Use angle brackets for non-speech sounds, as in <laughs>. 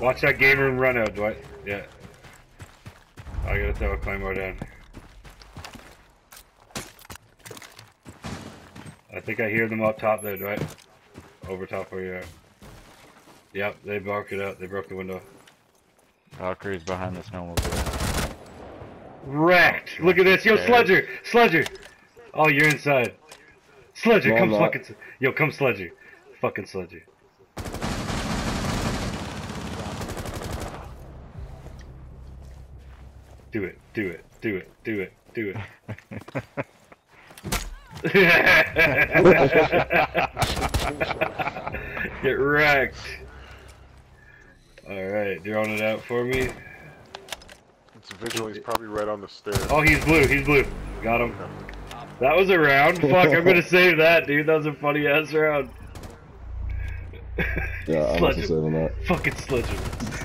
Watch that game room run out, Dwight. Yeah. I gotta throw a claymore down. I think I hear them up top there, Dwight. Over top where you are. Yep, they broke it out. They broke the window. Valkyrie's behind the snowmobile. Wrecked! Look at this! Yo. Sledger! Sledger! Oh, you're inside. Sledger, come fucking. Yo, come Sledger. Fucking Sledger. Do it, do it, do it, do it, do it. <laughs> Get wrecked. Alright, drone it out for me. It's visual. He's probably right on the stairs. Oh, he's blue, he's blue. Got him. That was a round. Fuck, I'm gonna save that, dude. That was a funny ass round. Yeah, I'm also Sledge him. saving that. Fucking sledge him.